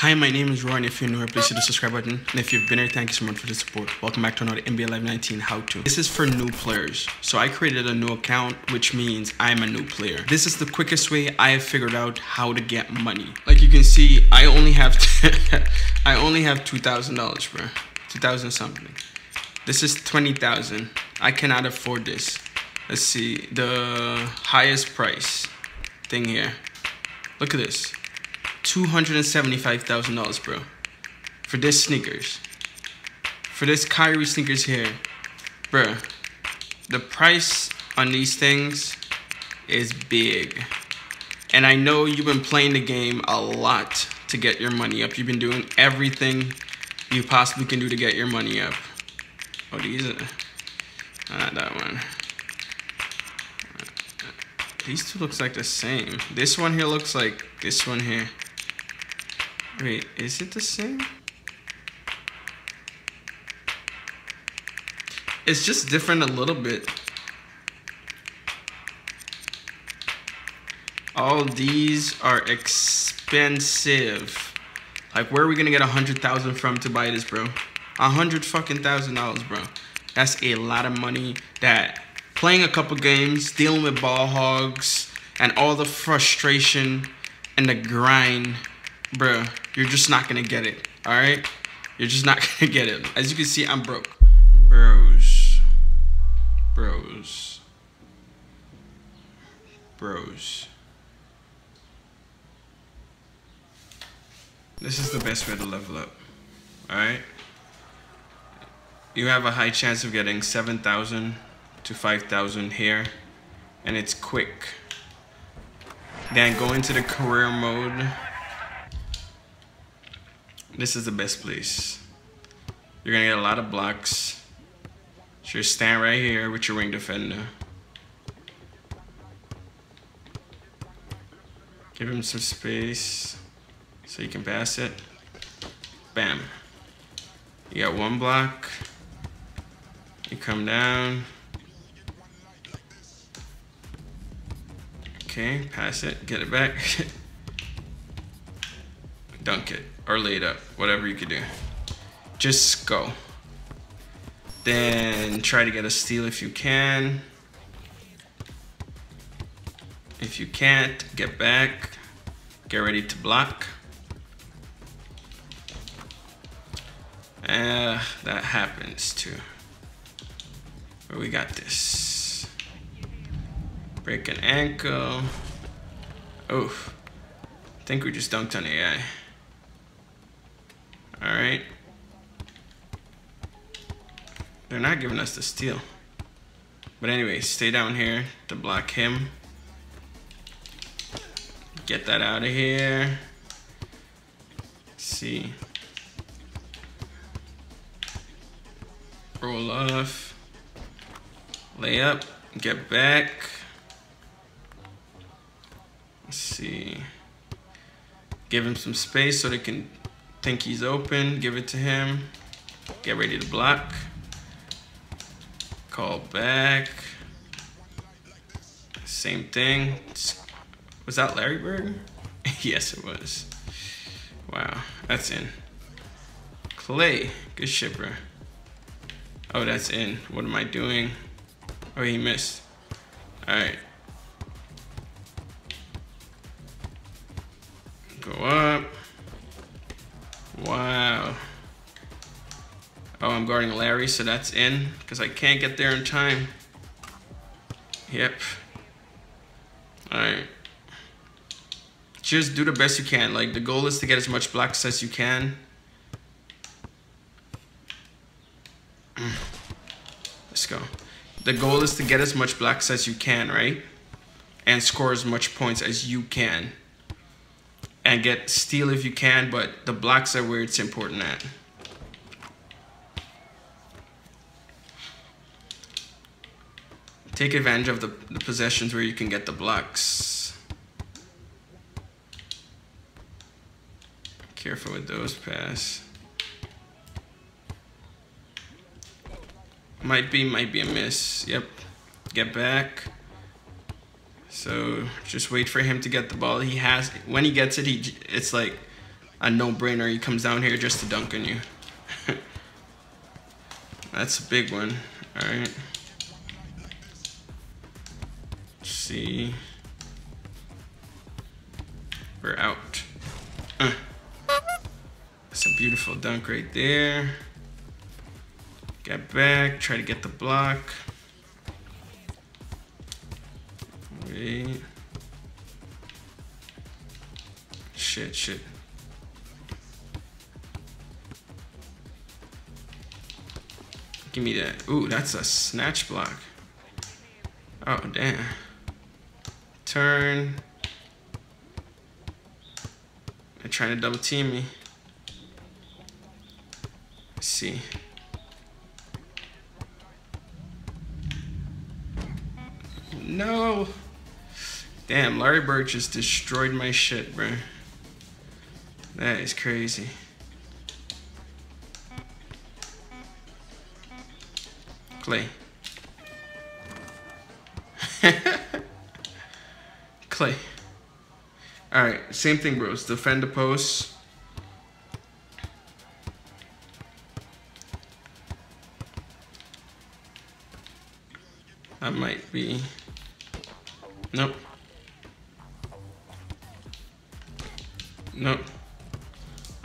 Hi, my name is Roy, if you're new here, please hit the subscribe button. And if you've been here, thank you so much for the support. Welcome back to another NBA Live 19 How To. This is for new players. So I created a new account, which means I'm a new player. This is the quickest way I have figured out how to get money. Like you can see, I only have I only have two thousand dollars, bro. Two thousand something. This is twenty thousand. I cannot afford this. Let's see the highest price thing here. Look at this. $275,000, bro. For this sneakers. For this Kyrie sneakers here. Bro. The price on these things is big. And I know you've been playing the game a lot to get your money up. You've been doing everything you possibly can do to get your money up. Oh, these are... Not that one. These two looks like the same. This one here looks like this one here. Wait, is it the same? It's just different a little bit. All these are expensive. Like, where are we gonna get a hundred thousand from to buy this, bro? A hundred fucking thousand dollars, bro. That's a lot of money that playing a couple games, dealing with ball hogs, and all the frustration and the grind bro, you're just not gonna get it. All right, you're just not gonna get it. As you can see, I'm broke, bros, bros, bros. This is the best way to level up. All right. You have a high chance of getting 7,000 to 5,000 here, and it's quick. Then go into the career mode this is the best place. You're gonna get a lot of blocks. So you stand right here with your wing defender. Give him some space so you can pass it. Bam. You got one block. You come down. Okay, pass it, get it back. Dunk it or laid up, whatever you could do. Just go. Then try to get a steal if you can. If you can't, get back. Get ready to block. Uh, that happens too. Where we got this. Break an ankle. Oof. I think we just dunked on AI. All right. They're not giving us the steal. But anyway, stay down here to block him. Get that out of here. Let's see. Roll off. Lay up. Get back. Let's see. Give him some space so they can think he's open, give it to him. Get ready to block. Call back. Same thing. Was that Larry Bird? yes, it was. Wow, that's in. Clay, good shipper. Oh, that's in. What am I doing? Oh, he missed. All right. Go up. Wow. Oh, I'm guarding Larry, so that's in, because I can't get there in time. Yep. Alright. Just do the best you can. Like, the goal is to get as much blocks as you can. Let's go. The goal is to get as much blocks as you can, right? And score as much points as you can and get steel if you can, but the blocks are where it's important at. Take advantage of the, the possessions where you can get the blocks. Careful with those pass. Might be, might be a miss. Yep. Get back. So just wait for him to get the ball. He has when he gets it, he it's like a no-brainer. He comes down here just to dunk on you. That's a big one. All right. Let's see. We're out. Uh. That's a beautiful dunk right there. Get back, try to get the block. Shit, shit. Give me that. Ooh, that's a snatch block. Oh, damn. Turn. They're trying to double team me. Let's see. No. Damn, Larry Bird just destroyed my shit, bro. That is crazy. Clay. Clay. Alright, same thing, bros. Defend the post. That might be... Nope. Nope.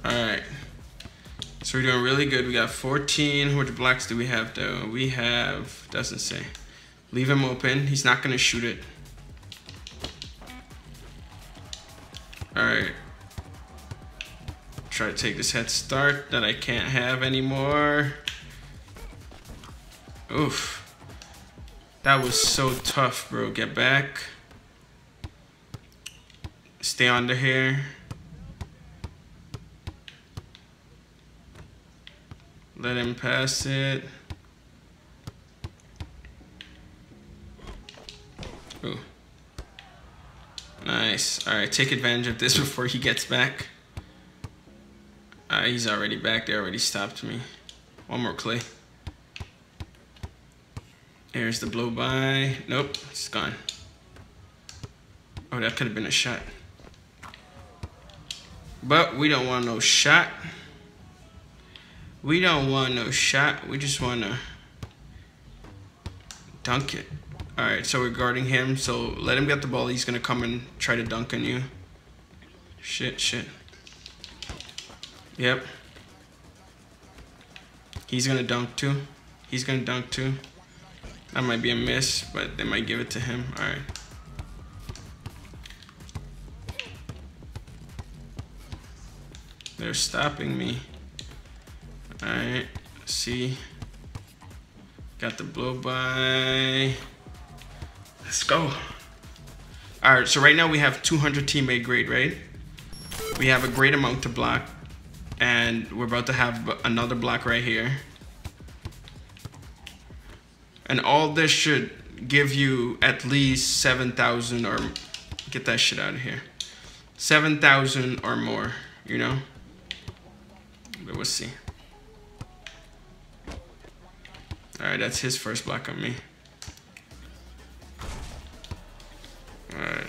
Alright. So we're doing really good. We got 14. How much blocks do we have though? We have, doesn't say. Leave him open. He's not gonna shoot it. Alright. Try to take this head start that I can't have anymore. Oof. That was so tough, bro. Get back. Stay under here. Let him pass it. Ooh. Nice. All right, take advantage of this before he gets back. Uh, he's already back. They already stopped me. One more clay. Here's the blow by. Nope, it's gone. Oh, that could have been a shot. But we don't want no shot. We don't want no shot. We just want to dunk it. All right, so we're guarding him. So let him get the ball. He's going to come and try to dunk on you. Shit, shit. Yep. He's going to dunk too. He's going to dunk too. That might be a miss, but they might give it to him. All right. They're stopping me. All right, see. Got the blow by. Let's go. All right, so right now we have 200 teammate grade, right? We have a great amount to block, and we're about to have another block right here. And all this should give you at least 7,000 or get that shit out of here. 7,000 or more, you know? But we'll see. All right, that's his first block on me. All right.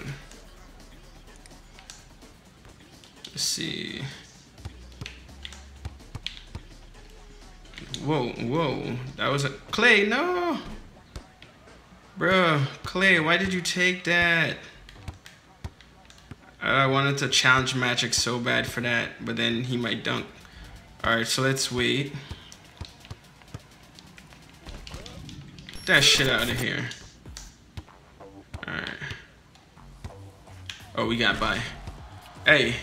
Let's see. Whoa, whoa. That was a... Clay, no! Bro, Clay, why did you take that? I wanted to challenge Magic so bad for that, but then he might dunk. Alright, so let's wait. That shit out of here. Alright. Oh, we got by. Hey.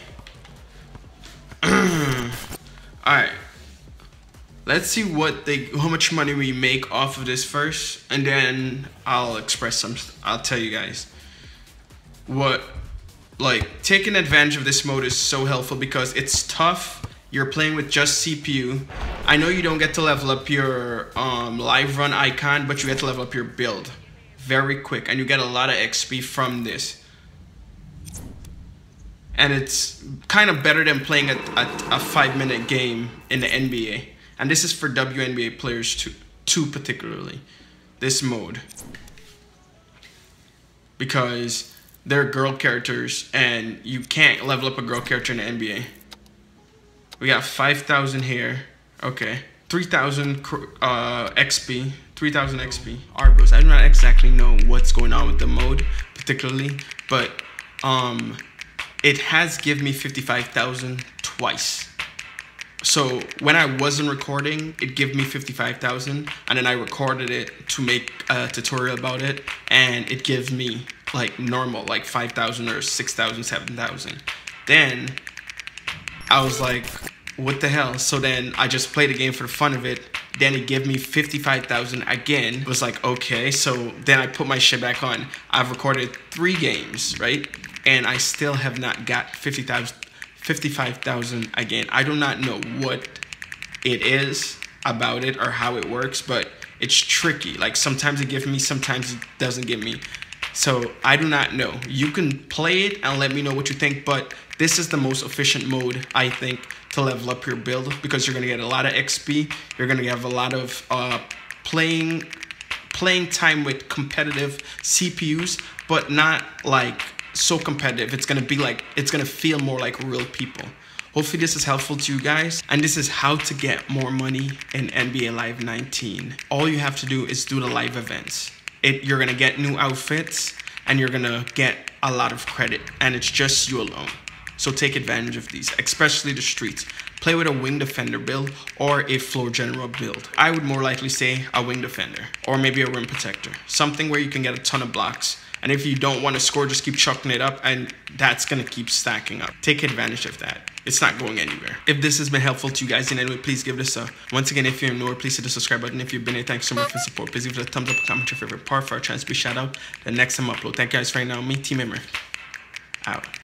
Alright. Let's see what they, how much money we make off of this first, and then I'll express some. I'll tell you guys what, like, taking advantage of this mode is so helpful because it's tough. You're playing with just CPU. I know you don't get to level up your um, live run icon, but you get to level up your build very quick, and you get a lot of XP from this. And it's kind of better than playing a, a, a five minute game in the NBA and this is for WNBA players too, too particularly, this mode. Because they're girl characters and you can't level up a girl character in the NBA. We got 5,000 here. Okay. 3,000 uh, XP. 3,000 XP. Arbos. I do not exactly know what's going on with the mode, particularly, but um, it has given me 55,000 twice. So when I wasn't recording, it gave me 55,000 and then I recorded it to make a tutorial about it and it gives me like normal, like 5,000 or 6,000, 7,000. Then I was like, what the hell? So then I just played the game for the fun of it. Then it gave me 55,000 again. It was like, okay. So then I put my shit back on. I've recorded three games, right? And I still have not got 50,000 55,000 again. I do not know what it is about it or how it works, but it's tricky. Like sometimes it gives me, sometimes it doesn't give me. So I do not know. You can play it and let me know what you think, but this is the most efficient mode, I think, to level up your build because you're gonna get a lot of XP. You're gonna have a lot of uh, playing playing time with competitive CPUs, but not like so competitive. It's gonna be like, it's gonna feel more like real people. Hopefully this is helpful to you guys. And this is how to get more money in NBA Live 19. All you have to do is do the live events. It, you're gonna get new outfits and you're gonna get a lot of credit and it's just you alone. So take advantage of these, especially the streets. Play with a wing defender build or a floor general build. I would more likely say a wing defender or maybe a rim protector. Something where you can get a ton of blocks and if you don't want to score, just keep chucking it up and that's going to keep stacking up. Take advantage of that. It's not going anywhere. If this has been helpful to you guys in any way, please give this a. Once again, if you're newer, please hit the subscribe button. If you've been here, thanks so much for support. Please give it a thumbs up, comment your favorite part for our chance to be shout out the next time I upload. Thank you guys for right now. Me, Team Hamer, out.